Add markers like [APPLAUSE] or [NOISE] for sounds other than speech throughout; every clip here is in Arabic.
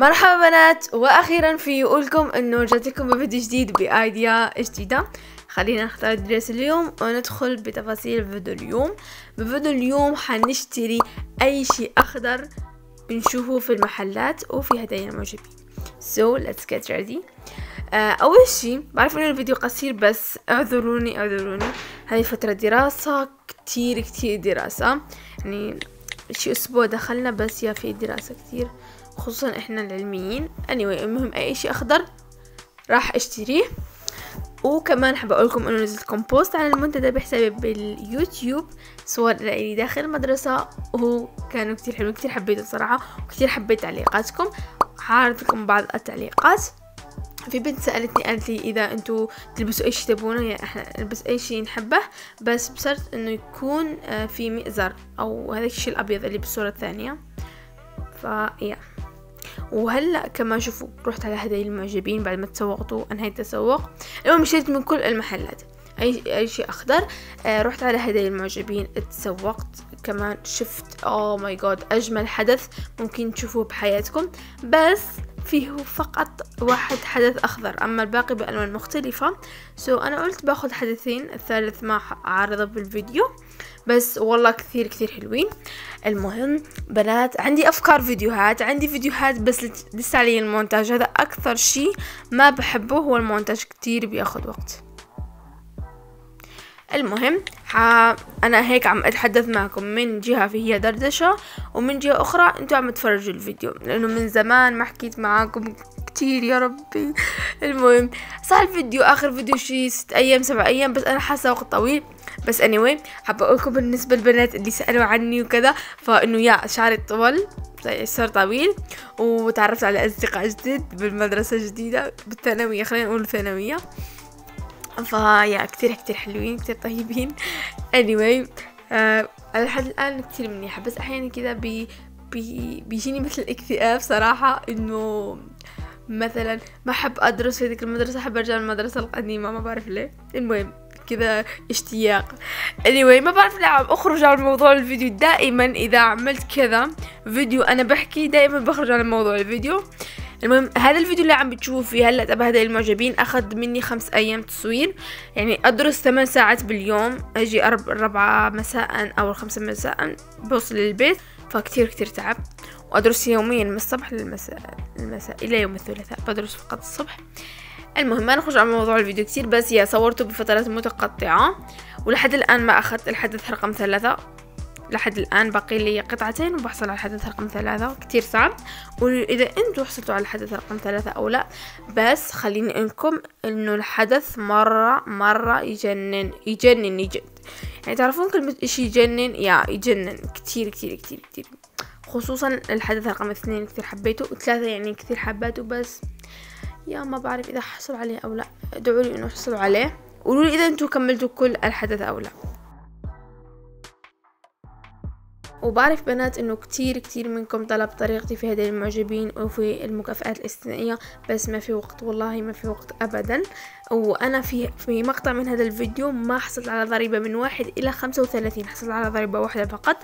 مرحبا بنات وأخيرا في لكم إنه جاتكم بفيديو جديد بآيديا جديدة. خلينا نختار درس اليوم وندخل بتفاصيل فيديو اليوم. بفيديو اليوم حنشتري أي شيء أخضر بنشوفه في المحلات وفي هدايا المعجبين so let's get ready. uh, أول شيء بعرف إنه الفيديو قصير بس اعذروني اعذروني. هذه فترة دراسة كتير كتير دراسة. يعني شي أسبوع دخلنا بس يا في دراسة كتير. خصوصا إحنا العلميين. Anyway المهم أي شيء أخضر راح أشتريه. وكمان حابة اقولكم إنه نزلت كم post على المنتدى بحسابي باليوتيوب صور لي داخل المدرسة. وهو كانوا كتير حلو كتير حبيته صراحة وكتير حبيت تعليقاتكم. حاعرض لكم بعض التعليقات. في بنت سألتني قالت لي إذا أنتوا تلبسوا أي شي تبونه يعني إحنا نلبس أي شي نحبه بس بشرط إنه يكون في مئزر أو هذا الشي الأبيض اللي بالصورة الثانية. فيا وهلأ كمان شوفوا رحت على هدايا المعجبين بعد ما تسوقتوا انهيت التسوق. المهم اشتريت من كل المحلات. أي أي شيء أخضر. آه رحت على هدايا المعجبين اتسوقت كمان شفت اوه ماي جاد أجمل حدث ممكن تشوفوه بحياتكم. بس فيه فقط واحد حدث أخضر أما الباقي بألوان مختلفة. سو so أنا قلت باخذ حدثين الثالث ما عارضة بالفيديو بس والله كثير كثير حلوين. المهم بنات عندي أفكار فيديوهات عندي فيديوهات بس لسه علي المونتاج هذا أكثر شي ما بحبه هو المونتاج كتير بياخد وقت. المهم ح... أنا هيك عم أتحدث معكم من جهة فيها دردشة ومن جهة أخرى أنتوا عم تفرجوا الفيديو لأنه من زمان ما حكيت معاكم كتير يا ربي. [LAUGHS] المهم صار الفيديو آخر فيديو شي ست أيام سبع أيام بس أنا حاسة وقت طويل. بس anyway حابة أقولكم بالنسبة للبنات اللي سألوا عني وكذا فإنه يا شعري طول صار طويل. وتعرفت على أصدقاء جديد بالمدرسة الجديدة بالثانوية خلينا نقول ثانويه فيا كتير كتير حلوين كتير طيبين. [LAUGHS] Anyway آه لحد الآن كتير منيحة. بس أحيانا كذا بي بي بيجيني مثل اكتئاب صراحة إنه مثلا ما أحب أدرس في ذيك المدرسة أحب أرجع المدرسة القديمة ما بعرف ليه. المهم كذا اشتياق. Anyway ما بعرف ليه عم أخرج عن موضوع الفيديو. دائما إذا عملت كذا فيديو أنا بحكي دائما بخرج عن موضوع الفيديو. المهم هذا الفيديو اللي عم بتشوفوا فيه هلا تبع هذا المعجبين أخذ مني خمس أيام تصوير يعني أدرس ثمان ساعات باليوم أجي أربعة مساء أو خمسة مساء بوصل للبيت فكتير كتير تعب. وأدرس يوميا من الصبح للمساء المساء إلى يوم الثلاثاء بدرس فقط الصبح. المهم ما نخرج عن موضوع الفيديو كتير بس يا صورته بفترات متقطعة. ولحد الآن ما أخذت الحدث رقم ثلاثة. لحد الآن باقي لي قطعتين وبحصل على الحدث رقم ثلاثة كتير صعب. وإذا أنتوا حصلتوا على الحدث رقم ثلاثة أو لا بس خليني أنكم إنه الحدث مرة مرة يجنن يجنن يجد. يعني تعرفون كلمة إشي يجنن يا يجنن كتير كتير كتير كتير. خصوصا الحدث رقم اثنين كتير حبيته وثلاثة يعني كتير حبيته بس يا ما بعرف إذا حصلوا عليه أو لا. ادعوا لي إنه حصلوا عليه. قولوا لي إذا أنتوا كملتوا كل الحدث أو لا. وبعرف بنات إنه كتير كتير منكم طلب طريقتي في هذه المعجبين وفي المكافآت الاستثنائية بس ما في وقت والله ما في وقت ابدا. وأنا في في مقطع من هذا الفيديو ما حصلت على ضريبة من واحد إلى خمسة وثلاثين حصلت على ضريبة واحدة فقط.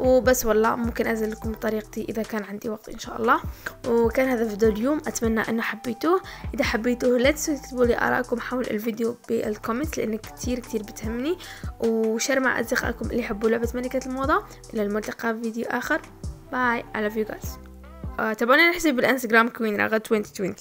وبس والله ممكن أنزل لكم طريقتي إذا كان عندي وقت إن شاء الله. وكان هذا فيديو اليوم أتمنى ان حبيتوه. إذا حبيتوه لا تنسوا تكتبوا لي آرائكم حول الفيديو بال comment لأن كتير كتير بتهمني. و share مع أصدقائكم اللي يحبوا لعبة ملكة الموضة. إلى الملتقى في فيديو آخر. bye I love you guys. uh, تابعوني على حسابي بالإنستغرام كوين راغد 2020